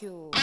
큐.